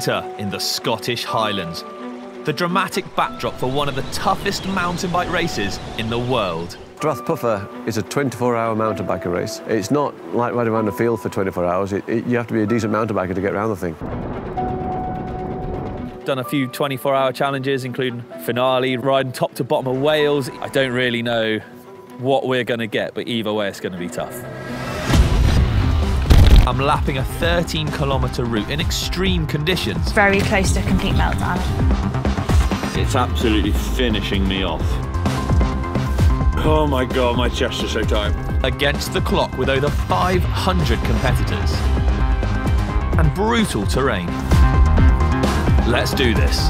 Winter in the Scottish Highlands. The dramatic backdrop for one of the toughest mountain bike races in the world. Strathpuffer is a 24-hour mountain biker race. It's not like riding around a field for 24 hours. It, it, you have to be a decent mountain biker to get around the thing. Done a few 24-hour challenges, including finale, riding top to bottom of Wales. I don't really know what we're going to get, but either way, it's going to be tough. I'm lapping a 13 kilometre route in extreme conditions. Very close to complete meltdown. It's absolutely finishing me off. Oh my god, my chest is so tight. Against the clock with over 500 competitors. And brutal terrain. Let's do this.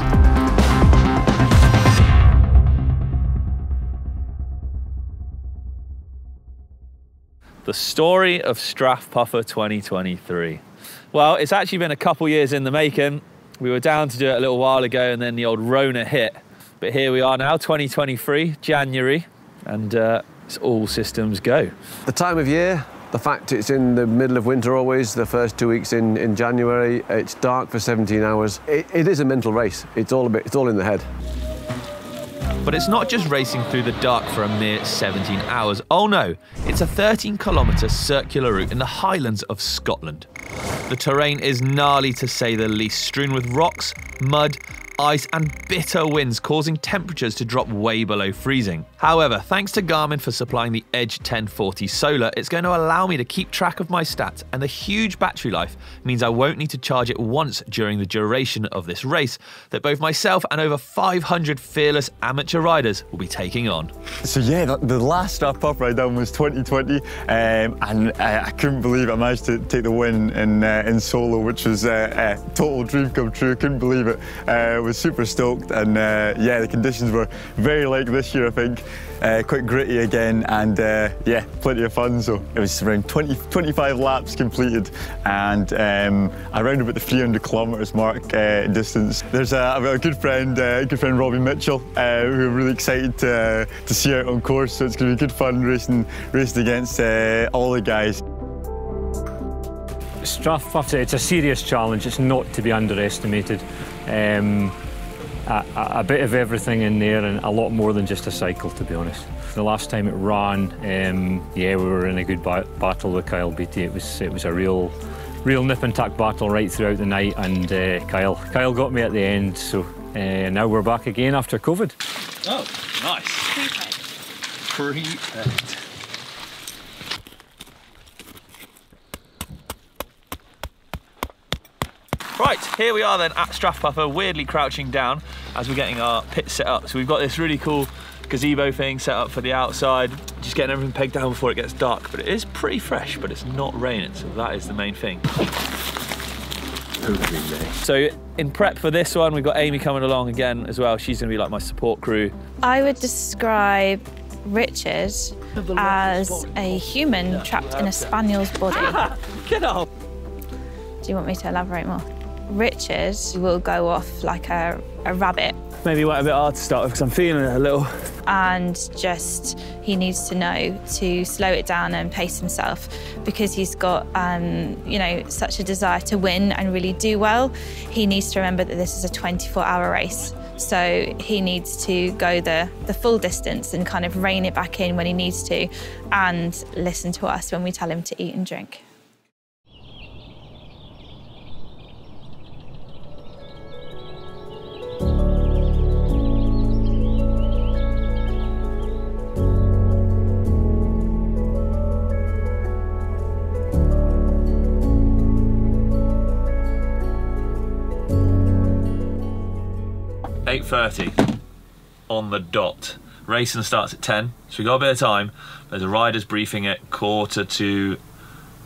The story of Strathpuffer 2023. Well, it's actually been a couple years in the making. We were down to do it a little while ago and then the old Rona hit. But here we are now, 2023, January, and uh, it's all systems go. The time of year, the fact it's in the middle of winter always, the first two weeks in, in January, it's dark for 17 hours. It, it is a mental race. It's all a bit, it's all in the head. But it's not just racing through the dark for a mere 17 hours. Oh no, it's a 13 kilometre circular route in the Highlands of Scotland. The terrain is gnarly to say the least, strewn with rocks, mud, ice, and bitter winds, causing temperatures to drop way below freezing. However, thanks to Garmin for supplying the Edge 1040 Solar, it's going to allow me to keep track of my stats, and the huge battery life means I won't need to charge it once during the duration of this race that both myself and over 500 fearless amateur riders will be taking on. So yeah, the, the last stop up I done was 2020, um, and uh, I couldn't believe I managed to take the win in uh, in solo, which was uh, a total dream come true. Couldn't believe it. Was super stoked, and uh, yeah, the conditions were very like this year, I think. Uh, quite gritty again, and uh, yeah, plenty of fun. So it was around 20, 25 laps completed, and um, around about the 300 kilometres mark uh, distance. There's a, a, good friend, uh, good friend Robbie Mitchell, uh, who I'm really excited to, to see out on course. So it's going to be good fun racing, racing against all the guys. Strathpuffer, it's a serious challenge. It's not to be underestimated. Um, a, a, bit of everything in there and a lot more than just a cycle, to be honest. The last time it ran, um, yeah, we were in a good ba battle with Kyle Beattie. It was it was a real, real nip and tuck battle right throughout the night, and uh, Kyle Kyle got me at the end. So uh, now we're back again after COVID. Oh, nice. Prepaid. Right, here we are then at Strathpuffer, weirdly crouching down as we're getting our pit set up. So we've got this really cool gazebo thing set up for the outside, just getting everything pegged down before it gets dark. But it is pretty fresh, but it's not raining, so that is the main thing. So in prep for this one, we've got Amy coming along again as well. She's gonna be like my support crew. I would describe Richard as a human trapped in a spaniel's body. Get off! Do you want me to elaborate more? Richard will go off like a, a rabbit. Maybe went a bit hard to start with because I'm feeling it a little. And just, he needs to know to slow it down and pace himself because he's got, um, you know, such a desire to win and really do well. He needs to remember that this is a 24 hour race. So he needs to go the, the full distance and kind of rein it back in when he needs to and listen to us when we tell him to eat and drink. Eight thirty on the dot. Racing starts at 10, so we got a bit of time. There's a rider's briefing at quarter to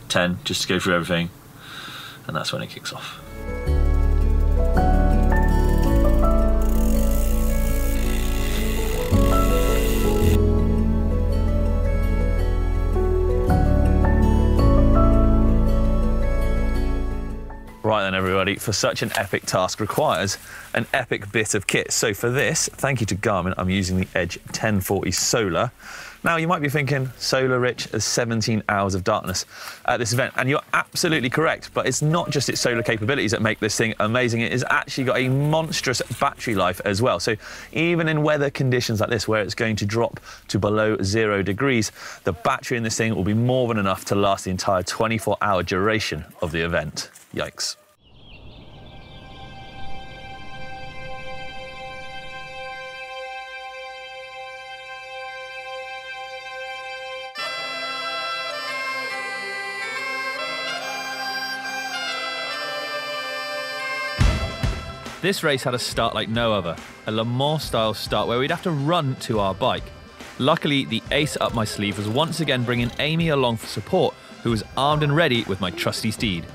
10 just to go through everything, and that's when it kicks off. Everybody, for such an epic task requires an epic bit of kit. So for this, thank you to Garmin, I'm using the Edge 1040 Solar. Now, you might be thinking, solar rich as 17 hours of darkness at this event, and you're absolutely correct, but it's not just its solar capabilities that make this thing amazing, it has actually got a monstrous battery life as well. So even in weather conditions like this, where it's going to drop to below zero degrees, the battery in this thing will be more than enough to last the entire 24 hour duration of the event. Yikes. This race had a start like no other, a Le Mans style start where we'd have to run to our bike. Luckily, the ace up my sleeve was once again bringing Amy along for support, who was armed and ready with my trusty steed.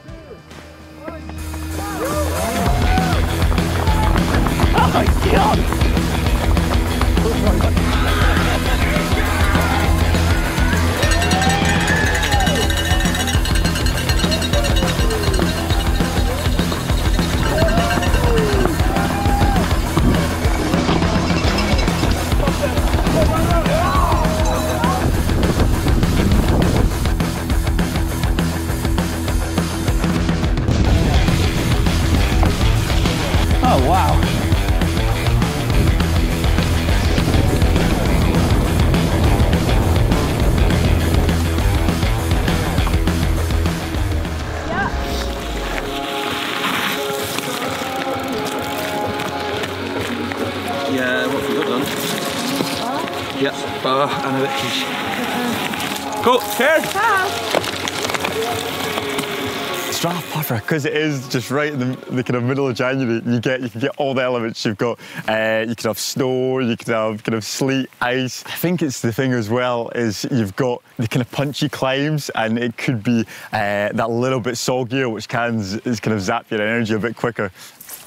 Because it is just right in the, the, kind of middle of January. You get you can get all the elements. You've got uh, you can have snow, you can have kind of sleet, ice. I think it's the thing as well is you've got the kind of punchy climbs, and it could be uh, that little bit soggier, which can is kind of zap your energy a bit quicker.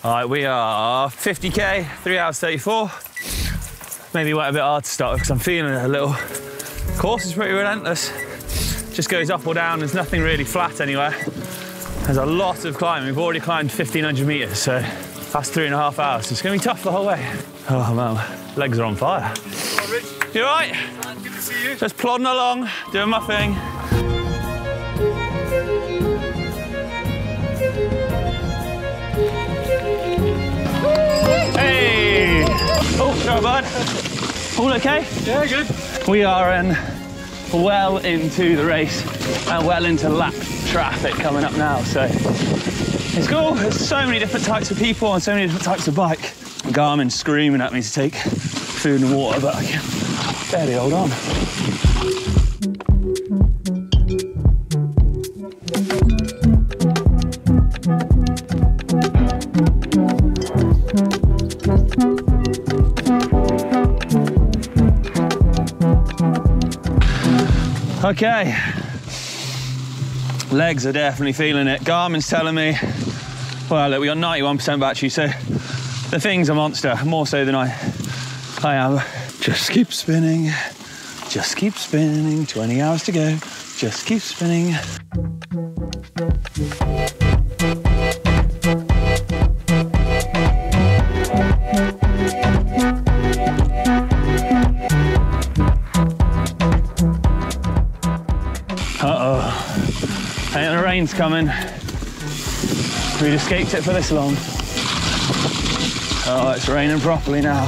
All right, we are 50k, three hours 34. Maybe went a bit hard to start because I'm feeling a little. Course is pretty relentless. Just goes up or down. There's nothing really flat anywhere. There's a lot of climbing. We've already climbed 1,500 metres, so that's three and a half hours. It's going to be tough the whole way. Oh, man, legs are on fire. You all right? Just plodding along, doing my thing. Hey! Oh, sorry, bud. All okay? Yeah, good. We are in well into the race and well into lap traffic coming up now. So it's cool. There's so many different types of people and so many different types of bike. Garmin screaming at me to take food and water, but I can barely hold on. Okay, legs are definitely feeling it. Garmin's telling me, well, look, we got 91% battery, so the thing's a monster, more so than I, I am. Just keep spinning, just keep spinning, 20 hours to go, just keep spinning. Coming. We'd escaped it for this long. Oh, it's raining properly now.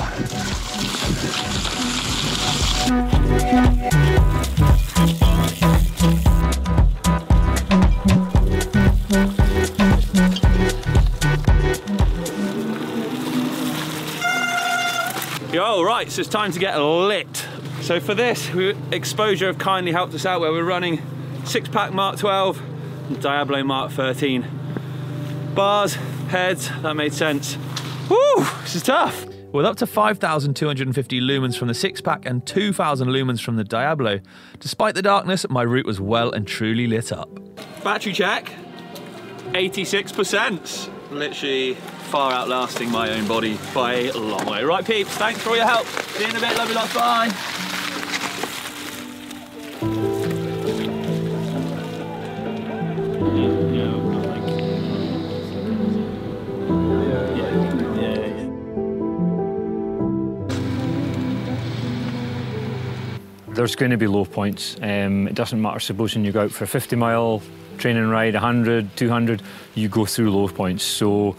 Yo, right, so it's time to get lit. So for this, Exposure have kindly helped us out where we're running six pack Mark 12, Diablo Mark 13. Bars, heads, that made sense. Woo, this is tough. With up to 5,250 lumens from the six pack and 2,000 lumens from the Diablo, despite the darkness, my route was well and truly lit up. Battery check 86%. Literally far outlasting my own body by a long way. Right, peeps, thanks for all your help. See you in a bit, love you lots, bye. There's going to be low points. Um, it doesn't matter, supposing you go out for a 50 mile training ride, 100, 200, you go through low points. So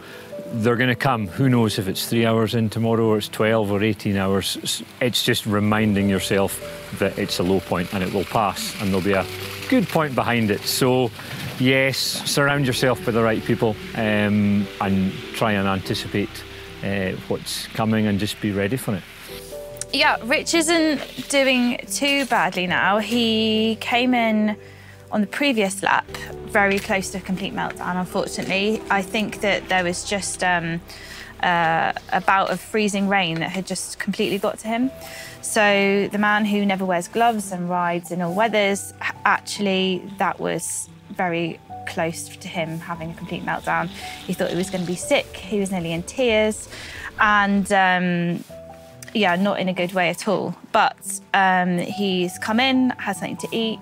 they're going to come. Who knows if it's three hours in tomorrow or it's 12 or 18 hours. It's just reminding yourself that it's a low point and it will pass and there'll be a good point behind it. So, yes, surround yourself with the right people um, and try and anticipate uh, what's coming and just be ready for it. Yeah, Rich isn't doing too badly now. He came in on the previous lap very close to a complete meltdown, unfortunately. I think that there was just um, uh, a bout of freezing rain that had just completely got to him. So the man who never wears gloves and rides in all weathers, actually, that was very close to him having a complete meltdown. He thought he was going to be sick. He was nearly in tears. And um, yeah, not in a good way at all. But um, he's come in, had something to eat,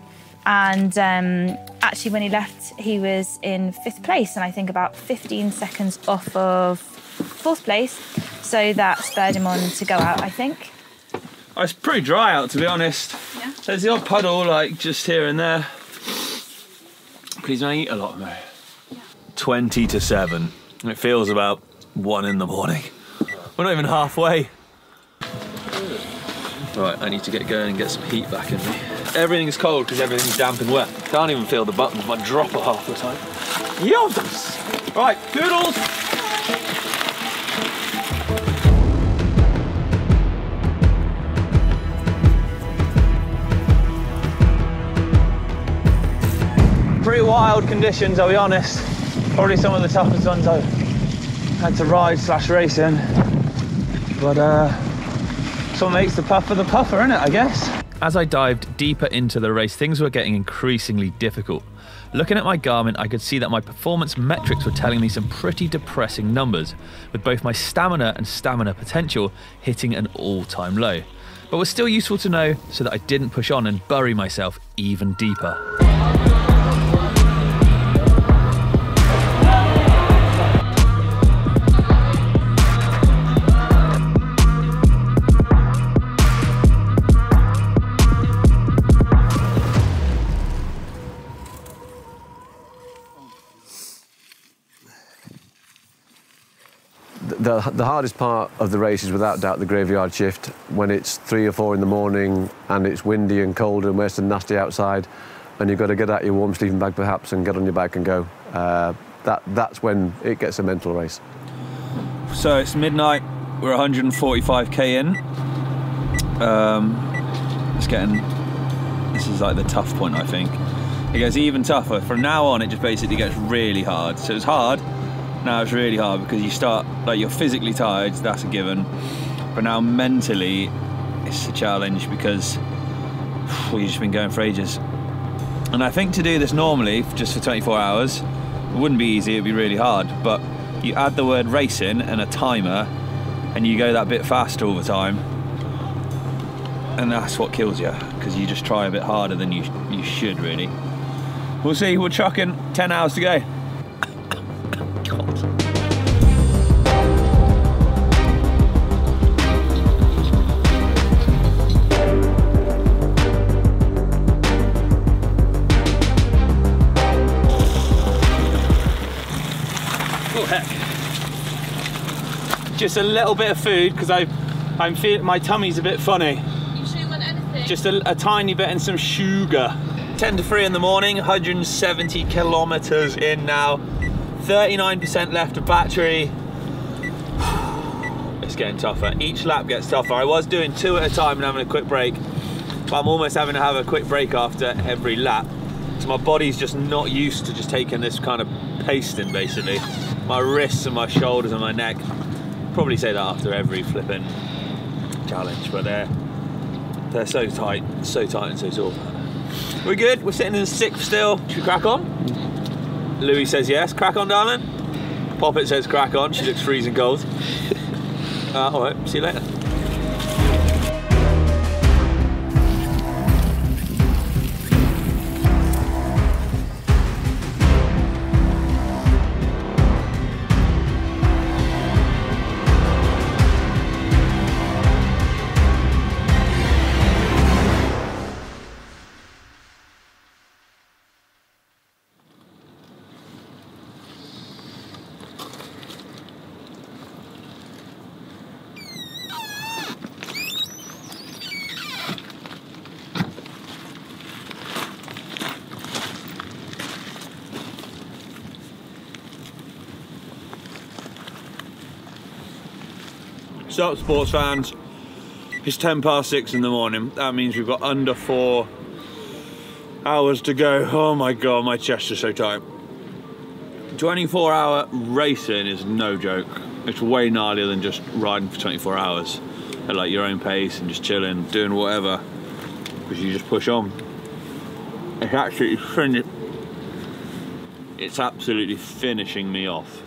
and um, actually, when he left, he was in fifth place, and I think about 15 seconds off of fourth place. So that spurred him on to go out, I think. Oh, it's pretty dry out, to be honest. Yeah. There's the odd puddle, like just here and there. Please don't eat a lot, Mary. 20 to 7. It feels about 1 in the morning. We're not even halfway. Right, I need to get going and get some heat back in me. Everything's cold because everything's damp and wet. Can't even feel the buttons, my dropper half the time. Yodders! Right, doodles! Pretty wild conditions, I'll be honest. Probably some of the toughest ones I've had to ride slash race in. But uh, that's what makes the puffer the puffer, innit, I guess? As I dived deeper into the race, things were getting increasingly difficult. Looking at my Garmin, I could see that my performance metrics were telling me some pretty depressing numbers, with both my stamina and stamina potential hitting an all time low. But was still useful to know so that I didn't push on and bury myself even deeper. The, hardest part of the race is without doubt the graveyard shift when it's three or four in the morning and it's windy and cold and wet and nasty outside and you've got to get out your warm sleeping bag perhaps and get on your bike and go. Uh, that, that's when it gets a mental race. So it's midnight. We're 145k in. Um, it's getting. This is like the tough point, I think. It gets even tougher. From now on, it just basically gets really hard. So it's hard. Now it's really hard because you start like you're physically tired. That's a given. But now mentally, it's a challenge because you've just been going for ages. And I think to do this normally, just for 24 hours, it wouldn't be easy. It'd be really hard. But you add the word racing and a timer, and you go that bit faster all the time, and that's what kills you because you just try a bit harder than you you should really. We'll see. We're chucking 10 hours to go. Just a little bit of food because I, I'm feeling my tummy's a bit funny. You sure you want anything? Just a, a tiny bit and some sugar. 10 to 3 in the morning, 170 kilometers in now. 39% left of battery. It's getting tougher. Each lap gets tougher. I was doing two at a time and having a quick break, but I'm almost having to have a quick break after every lap. So my body's just not used to just taking this kind of pasting basically. My wrists and my shoulders and my neck. Probably say that after every flipping challenge, but they're they're so tight, so tight and so sore. We're good. We're sitting in sixth still. Should we crack on? Louis says yes. Crack on, darling. Poppet says crack on. She looks freezing cold. Uh, all right. See you later. So, sports fans, it's 10 past six in the morning. That means we've got under four hours to go. Oh my god, my chest is so tight. 24 hour racing is no joke. It's way gnarlier than just riding for 24 hours at like your own pace and just chilling, doing whatever, because you just push on. It's absolutely fin- It's absolutely finishing me off.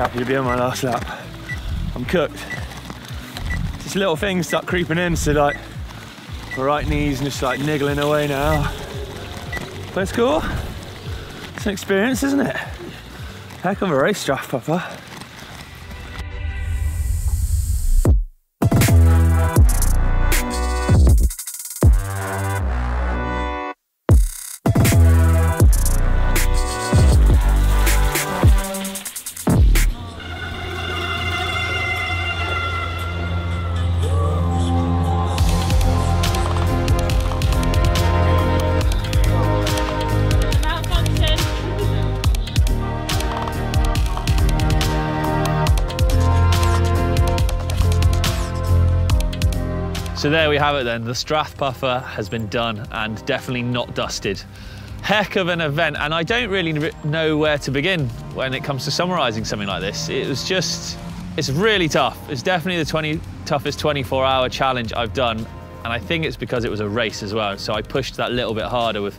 Happy to be on my last lap. I'm cooked. Just little things start creeping in, so like my right knees and just like niggling away now. But it's cool. It's an experience, isn't it? Heck of a race draft, Papa. So there we have it then. The Strathpuffer has been done and definitely not dusted. Heck of an event, and I don't really know where to begin when it comes to summarising something like this. It was just, it's really tough. It's definitely the 20, toughest 24 hour challenge I've done, and I think it's because it was a race as well. So I pushed that little bit harder with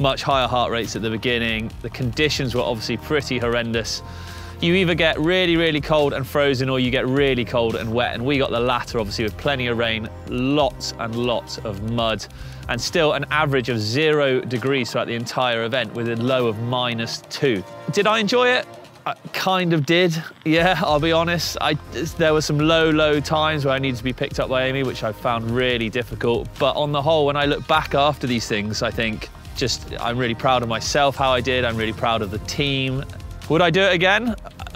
much higher heart rates at the beginning. The conditions were obviously pretty horrendous you either get really, really cold and frozen or you get really cold and wet. And we got the latter, obviously, with plenty of rain, lots and lots of mud, and still an average of zero degrees throughout the entire event with a low of minus two. Did I enjoy it? I kind of did, yeah, I'll be honest. I, there were some low, low times where I needed to be picked up by Amy, which I found really difficult. But on the whole, when I look back after these things, I think just I'm really proud of myself, how I did. I'm really proud of the team. Would I do it again?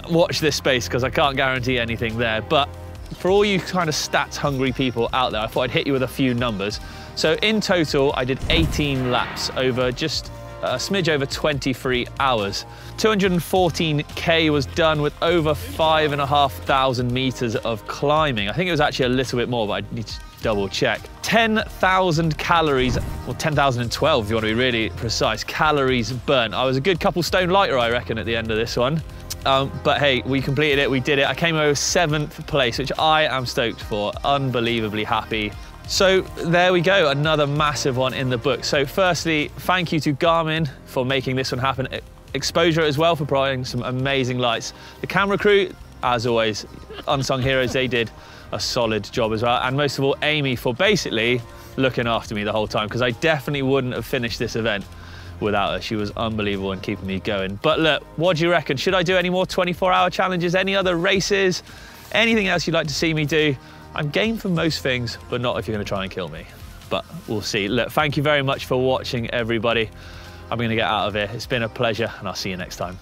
Watch this space because I can't guarantee anything there. But for all you kind of stats hungry people out there, I thought I'd hit you with a few numbers. So in total, I did 18 laps over just a smidge over 23 hours. 214k was done with over five and a half thousand meters of climbing. I think it was actually a little bit more, but I need to double check. 10,000 calories, or 10,012 if you want to be really precise, calories burnt. I was a good couple stone lighter, I reckon, at the end of this one. Um, but hey, we completed it, we did it. I came over seventh place, which I am stoked for, unbelievably happy. So there we go, another massive one in the book. So firstly, thank you to Garmin for making this one happen. Exposure as well for providing some amazing lights. The camera crew, as always, unsung heroes, they did a solid job as well. And most of all, Amy for basically looking after me the whole time because I definitely wouldn't have finished this event without her. She was unbelievable in keeping me going. But look, what do you reckon? Should I do any more 24 hour challenges? Any other races? Anything else you'd like to see me do? I'm game for most things, but not if you're going to try and kill me. But we'll see. Look, thank you very much for watching, everybody. I'm going to get out of here. It's been a pleasure, and I'll see you next time.